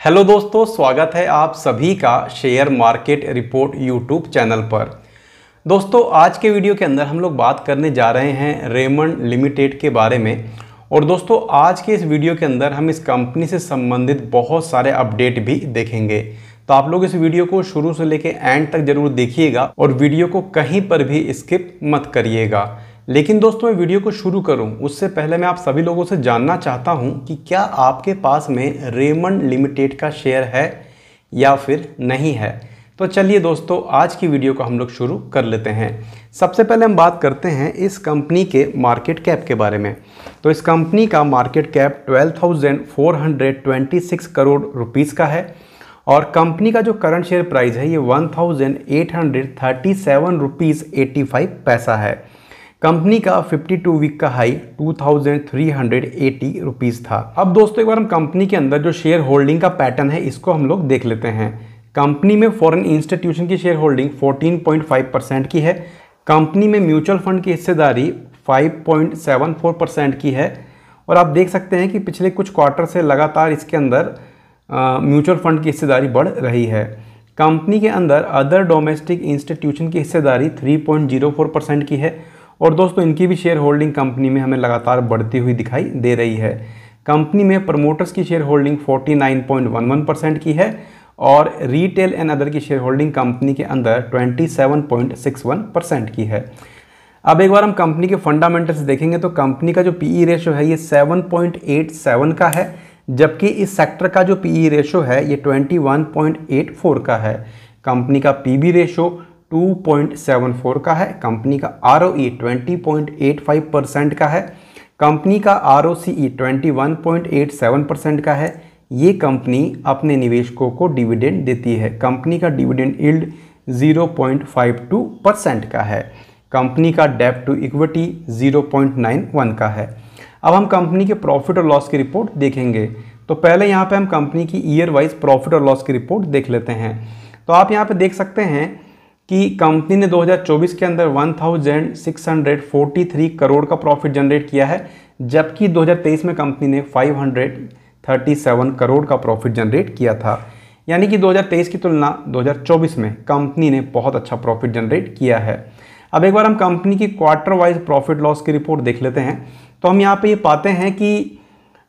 Hello दोस्तों, स्वागत है आप सभी का share market report YouTube channel पर। दोस्तों, आज के वीडियो के अंदर हम लोग बात करने जा रहे हैं रेमंड लिमिटेड के बारे में। और दोस्तों, आज के इस वीडियो के अंदर हम इस कंपनी से संबंधित बहुत सारे अपडेट भी देखेंगे। तो आप लोग इस वीडियो को शुरू से लेकर एंड तक ज़रूर देखिएगा और वीडियो को कहीं पर भी स्किप मत करिएगा। लेकिन दोस्तों मैं वीडियो को शुरू करूँ। उससे पहले मैं आप सभी लोगों से जानना चाहता हूँ कि क्या आपके पास में रेमंड लिमिटेड का शेयर है या फिर नहीं है? तो चलिए दोस्तों आज की वीडियो को हम लोग शुरू कर लेते हैं। सबसे पहले हम बात करते हैं इस कंपनी के मार्केट कैप के बारे में। तो इस कंपनी का मार्केट कैप 12,426 करोड़ रुपीस का है और कंपनी का जो करंट शेयर प्राइस है ये one thousand eight hundred thirty seven rupees eighty five पैसा है। कंपनी का 52 वीक का हाई 2380 रुपीस था। अब दोस्तों, एक बार हम कंपनी के अंदर जो शेयर होल्डिंग का पैटर्न है, इसको हम लोग देख लेते हैं। कंपनी में फॉरेन इंस्टीट्यूशन की शेयर होल्डिंग 14.5 परसेंट की है। कंपनी में म्यूचुअल फंड की हिस्सेदारी 5.74 परसेंट की है। और आप देख सकते हैं कि पिछले कुछ क्वार्टर से लगातार इसके अंदर म्यूचुअल फंड की हिस्सेदारी बढ़ रही है। कंपनी के अंदर अदर डोमेस्टिक इंस्टीट्यूशन की हिस्सेदारी 3.04 परसेंट की है। और दोस्तों, इनकी भी शेयर होल्डिंग कंपनी में हमें लगातार बढ़ती हुई दिखाई दे रही है। कंपनी में प्रमोटर्स की शेयर होल्डिंग 49.11 परसेंट की है और रिटेल एंड अदर की शेयर होल्डिंग कंपनी के अंदर 27.61 परसेंट की है। अब एक बार हम कंपनी के फंडामेंटल्स देखेंगे तो कंपनी का जो पीई रेशो है, ये 7.87 का है, जबकि इस सेक्टर का जो पीई रेशो है, ये 21.84 का है। कंपनी का पीबी रेशो 2.74 का है, कंपनी का आर ओ ट्वेंटी परसेंट का है, कंपनी का आर ओ सी परसेंट का है, ये कंपनी अपने निवेशकों को डिविडेंड देती है। कंपनी का डिविडेंड इल्ड 0.52 परसेंट का है, कंपनी का डेप टू इक्विटी 0.91 का है। अब हम कंपनी के प्रॉफिट और लॉस की रिपोर्ट देखेंगे। तो पहले यहाँ पे हम कंपनी की ईयर वाइज प्रॉफिट और लॉस की रिपोर्ट देख लेते हैं। तो आप यहाँ पे देख सकते हैं कि कंपनी ने 2024 के अंदर 1643 करोड़ का प्रॉफिट जनरेट किया है, जबकि 2023 में कंपनी ने 537 करोड़ का प्रॉफिट जनरेट किया था। यानी कि 2023 की तुलना 2024 में कंपनी ने बहुत अच्छा प्रॉफिट जनरेट किया है। अब एक बार हम कंपनी की क्वार्टर वाइज प्रॉफिट लॉस की रिपोर्ट देख लेते हैं। तो हम यहाँ पे ये पाते हैं कि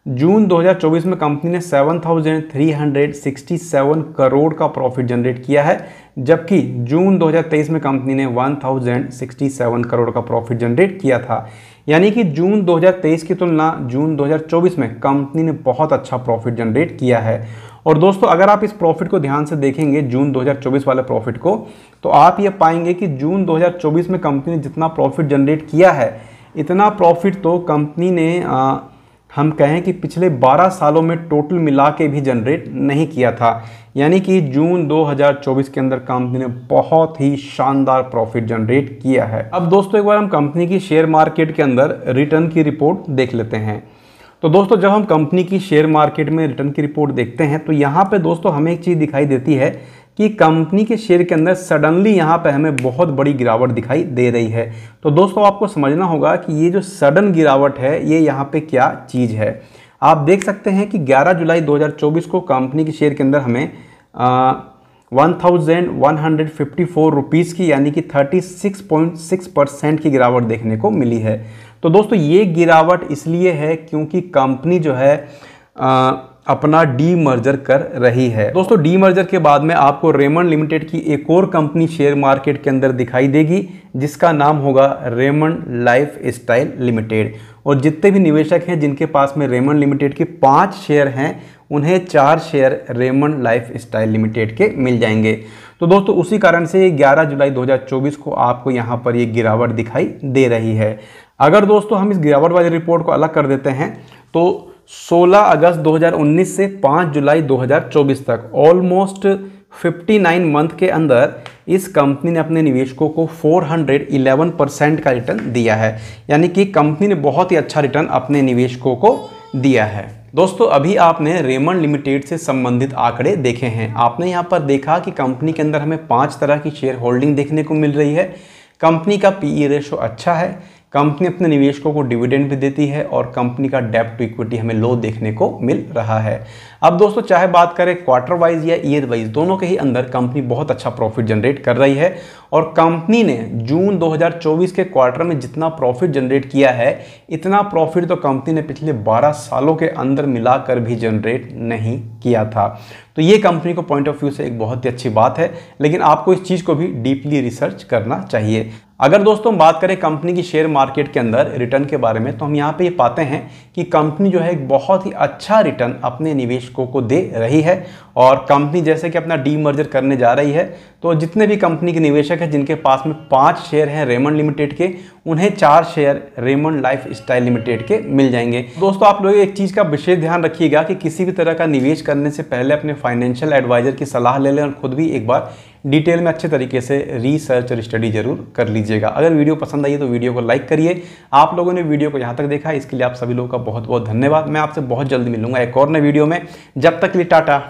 जून 2024 में कंपनी ने 7,367 करोड़ का प्रॉफिट जनरेट किया है जबकि जून 2023 में कंपनी ने 1,067 करोड़ का प्रॉफिट जनरेट किया था। यानी कि जून 2023 की तुलना जून 2024 में कंपनी ने बहुत अच्छा प्रॉफिट जनरेट किया है। और दोस्तों अगर आप इस प्रॉफिट को ध्यान से देखेंगे जून 2024 वाले प्रॉफिट को तो आप ये पाएँगे कि जून 2024 में कंपनी ने जितना प्रॉफिट जनरेट किया है इतना प्रॉफिट तो कंपनी ने हम कहें कि पिछले 12 सालों में टोटल मिला के भी जनरेट नहीं किया था। यानी कि जून 2024 के अंदर कंपनी ने बहुत ही शानदार प्रॉफिट जनरेट किया है। अब दोस्तों, एक बार हम कंपनी की शेयर मार्केट के अंदर रिटर्न की रिपोर्ट देख लेते हैं। तो दोस्तों, जब हम कंपनी की शेयर मार्केट में रिटर्न की रिपोर्ट देखते हैं तो यहाँ पे दोस्तों हमें एक चीज़ दिखाई देती है कि कंपनी के शेयर के अंदर सडनली यहाँ पर हमें बहुत बड़ी गिरावट दिखाई दे रही है। तो दोस्तों आपको समझना होगा कि ये जो सडन गिरावट है ये यहाँ पे क्या चीज़ है। आप देख सकते हैं कि 11 जुलाई 2024 को कंपनी के शेयर के अंदर हमें one thousand one hundred fifty four rupees की यानी कि thirty six point six percent की गिरावट देखने को मिली है। तो दोस्तों ये गिरावट इसलिए है क्योंकि कंपनी जो है आ, अपना डी मर्जर कर रही है। दोस्तों डी मर्जर के बाद में आपको रेमंड लिमिटेड की एक और कंपनी शेयर मार्केट के अंदर दिखाई देगी, जिसका नाम होगा रेमंड लाइफ स्टाइल लिमिटेड और जितने भी निवेशक हैं, जिनके पास में रेमंड लिमिटेड के पाँच शेयर हैं, उन्हें चार share Raymond life style limited के मिल जाएँगे। तो दोस्तों, उसी कारण से 11 जुलाई 2024 को आपको यहाँ पर ये गिरावट दिखाई दे रही है। अगर दोस्तों, हम इस गिरावट वाली रिपोर्ट को अलग कर देते हैं तो 16 अगस्त 2019 से 5 जुलाई 2024 तक ऑलमोस्ट 59 मंथ के अंदर, इस कंपनी ने अपने निवेशकों को 411 परसेंट का रिटर्न दिया है। यानी कि कंपनी ने बहुत ही अच्छा रिटर्न अपने निवेशकों को दिया है। दोस्तों, अभी आपने रेमंड लिमिटेड से संबंधित आंकड़े देखे हैं। आपने यहाँ पर देखा कि कंपनी के अंदर हमें पाँच तरह की शेयर होल्डिंग देखने को मिल रही है। कंपनी का पी पीई रेशो अच्छा है। कंपनी अपने निवेशकों को डिविडेंड भी देती है और कंपनी का डेप्ट टू इक्विटी हमें लो देखने को मिल रहा है। अब दोस्तों, चाहे बात करें क्वार्टर वाइज या ईयर वाइज, दोनों के ही अंदर कंपनी बहुत अच्छा प्रॉफिट जनरेट कर रही है और कंपनी ने जून 2024 के क्वार्टर में जितना प्रॉफिट जनरेट किया है, इतना प्रॉफिट तो कंपनी ने पिछले 12 सालों के अंदर मिलाकर भी जनरेट नहीं किया था। तो ये कंपनी को पॉइंट ऑफ़ व्यू से एक बहुत ही अच्छी बात है, लेकिन आपको इस चीज़ को भी डीपली रिसर्च करना चाहिए। अगर दोस्तों हम बात करें कंपनी की शेयर मार्केट के अंदर रिटर्न के बारे में तो हम यहाँ पे ये पाते हैं कि कंपनी जो है एक बहुत ही अच्छा रिटर्न अपने निवेशकों को दे रही है। और कंपनी जैसे कि अपना डी मर्जर करने जा रही है तो जितने भी कंपनी के निवेशक हैं, जिनके पास में पाँच शेयर हैं रेमंड लिमिटेड के उन्हें चार share Raymond life style limited के मिल जाएँगे। दोस्तों, आप लोग एक चीज़ का विशेष ध्यान रखिएगा कि किसी भी तरह का निवेश करने से पहले अपने फाइनेंशियल एडवाइजर की सलाह ले लें और खुद भी एक बार डिटेल में अच्छे तरीके से रिसर्च और स्टडी ज़रूर कर लीजिएगा। अगर वीडियो पसंद आई तो वीडियो को लाइक करिए। आप लोगों ने वीडियो को यहाँ तक देखा इसके लिए आप सभी लोगों का बहुत बहुत धन्यवाद। मैं आपसे बहुत जल्दी मिलूँगा एक और नए वीडियो में। जब तक लिए टाटा।